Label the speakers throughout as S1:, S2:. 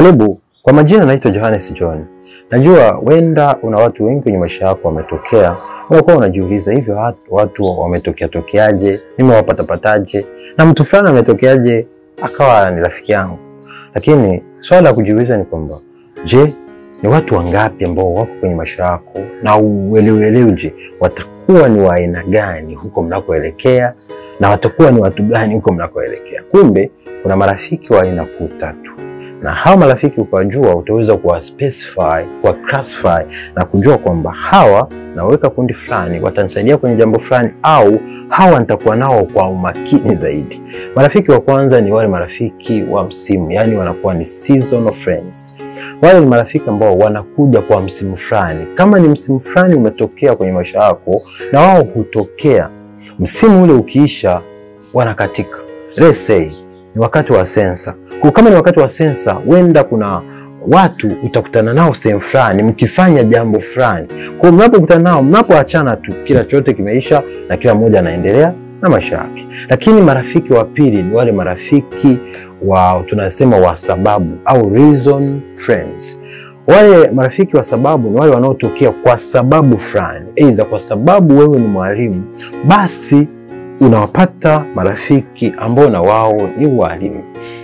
S1: Karibu. Kwa majina naitwa Johannes John. Najua wenda una watu wengi kwenye maisha yako wametokea, unakuwa unajiuliza hivyo watu, wametokea tokeaje, nimewapatapataje, na mtu fulani ametokeaje akawa ni rafiki yangu. Lakini swala la kujiuliza ni kwamba je, ni watu wangapi ambao wako kwenye maisha yako na ueleweleuje watakuwa ni wa aina gani huko mnakoelekea na watakuwa ni watu gani huko mnakoelekea. Kumbe kuna marafiki wa aina kuu tatu na hawa marafiki ukajua, utaweza kuwa specify, kuwa classify na kujua kwamba hawa naweka kundi fulani watanisaidia kwenye jambo fulani, au hawa nitakuwa nao kwa umakini zaidi. Marafiki wa kwanza ni wale marafiki wa msimu, yani wanakuwa ni seasonal friends. Wale ni marafiki ambao wanakuja kwa msimu fulani. Kama ni msimu fulani umetokea kwenye maisha yako, na wao hutokea msimu ule ukiisha, wanakatika. Let's say ni wakati wa sensa. Kwa kama ni wakati wa sensa, wenda kuna watu utakutana nao sehemu fulani mkifanya jambo fulani. Kwa mnapokutana nao, mnapoachana tu, kila chote kimeisha na kila mmoja anaendelea na maisha yake. Lakini marafiki wa pili ni wale marafiki wa tunasema wa sababu au reason friends. Wale marafiki wa sababu ni wale wanaotokea kwa sababu fulani, aidha kwa sababu wewe ni mwalimu, basi unawapata marafiki ambao na wao ni walimu.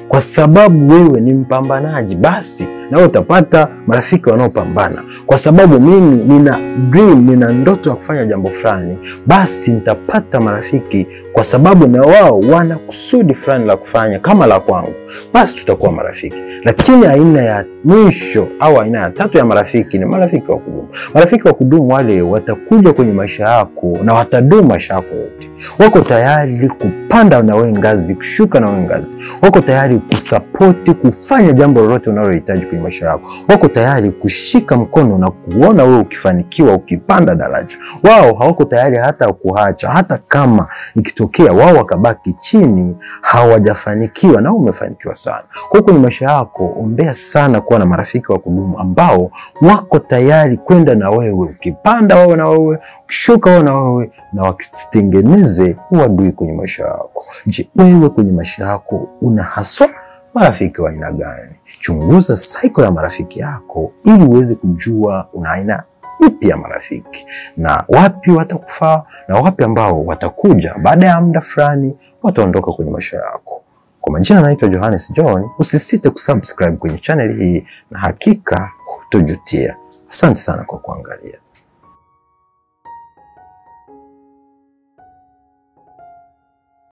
S1: Kwa sababu wewe ni mpambanaji, basi na utapata marafiki wanaopambana. Kwa sababu mimi nina dream, nina ndoto ya kufanya jambo fulani, basi nitapata marafiki kwa sababu na wao wana kusudi fulani la kufanya kama la kwangu, basi tutakuwa marafiki. Lakini aina ya mwisho au aina ya tatu ya marafiki ni marafiki wa kudumu. Marafiki wa kudumu wale watakuja kwenye maisha yako na watadumu maisha yako yote. Wako tayari kupanda na wewe ngazi, kushuka na wewe ngazi. Wako tayari kusapoti, kufanya jambo lolote unalohitaji kwenye maisha yako. Wako tayari kushika mkono na kuona wewe ukifanikiwa, ukipanda daraja. Wao hawako tayari hata kuacha, hata kama ikitokea wao wakabaki chini, hawajafanikiwa na umefanikiwa sana. Kwa kwenye maisha yako, ombea sana kuwa na marafiki wa kudumu ambao wako tayari kwenda na wewe, ukipanda wao na wewe, ukishuka wao na wewe, na wakitengeneze uadui kwenye maisha yako. Je, wewe kwenye maisha yako una haswa marafiki wa aina gani? Chunguza saiko ya marafiki yako ili uweze kujua una aina ipi ya marafiki na wapi watakufaa na wapi ambao watakuja baada ya muda fulani wataondoka kwenye maisha yako. Kwa majina naitwa Johannes John. Usisite kusubscribe kwenye channel hii na hakika hutojutia. Asante sana kwa kuangalia.